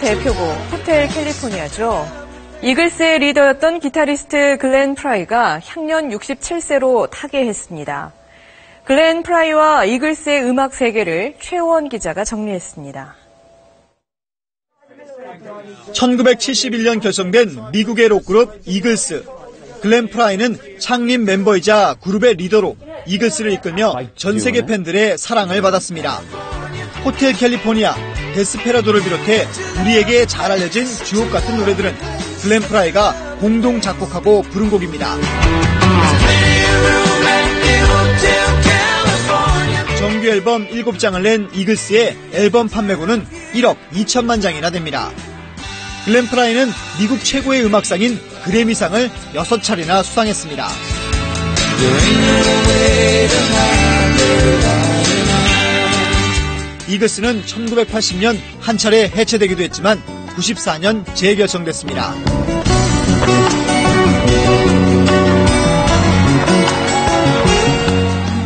대표곡 호텔 캘리포니아죠. 이글스의 리더였던 기타리스트 글렌 프라이가 향년 67세로 타계했습니다. 글렌 프라이와 이글스의 음악 세계를 최원 기자가 정리했습니다. 1971년 결성된 미국의 록그룹 이글스. 글렌 프라이는 창립 멤버이자 그룹의 리더로 이글스를 이끌며 전 세계 팬들의 사랑을 받았습니다. 호텔 캘리포니아, 데스페라도를 비롯해 우리에게 잘 알려진 주옥 같은 노래들은 글렌 프라이가 공동 작곡하고 부른 곡입니다. 정규 앨범 7장을 낸 이글스의 앨범 판매고는 1억 2천만 장이나 됩니다. 글렌 프라이는 미국 최고의 음악상인 그래미상을 6차례나 수상했습니다. 이글스는 1980년 한 차례 해체되기도 했지만 94년 재결성됐습니다.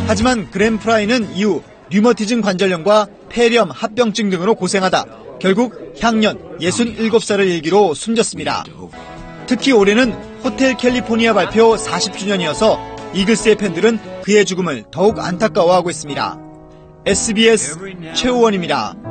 하지만 그랜 프라이는 이후 류머티즘 관절염과 폐렴, 합병증 등으로 고생하다 결국 향년 67살을 일기로 숨졌습니다. 특히 올해는 호텔 캘리포니아 발표 40주년이어서 이글스의 팬들은 그의 죽음을 더욱 안타까워하고 있습니다. SBS 최우원입니다.